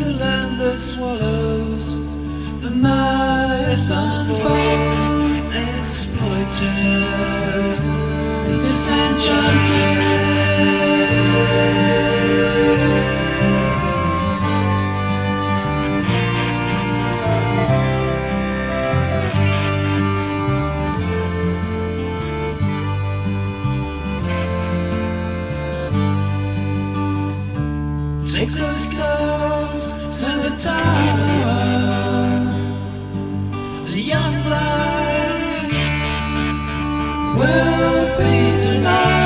To land the swallows, the malice unfolds, exploited and disenchanted. Take those gloves young lives will be tonight.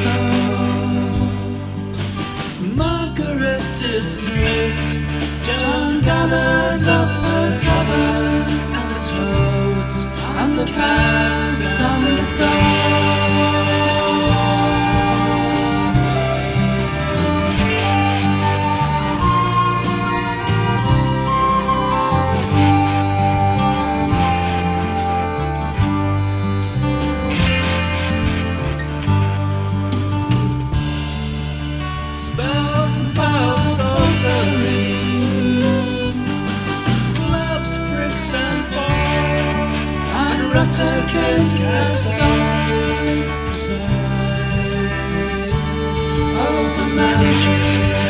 sun. Rotoken's got signs, of the magic.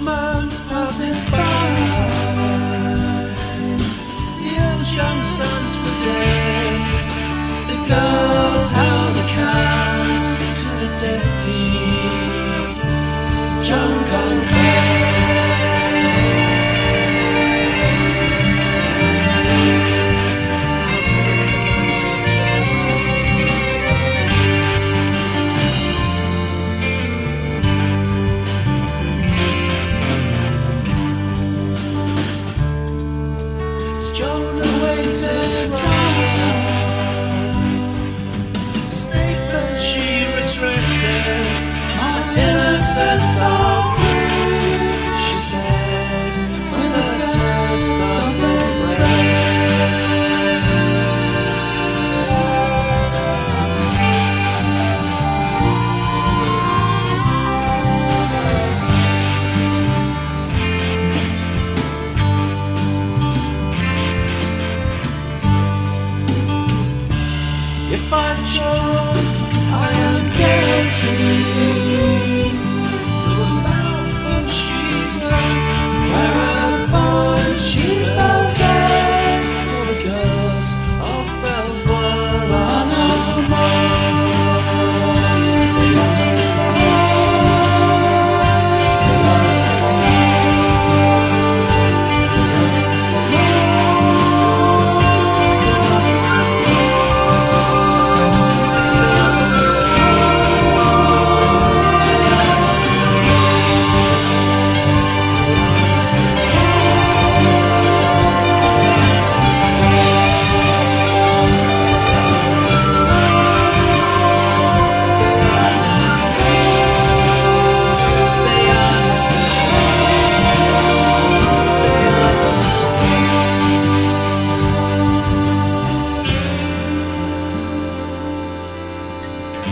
months passes by, the ocean suns for days. stay. I am guilty.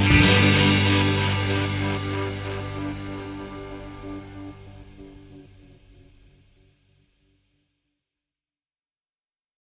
Yeah.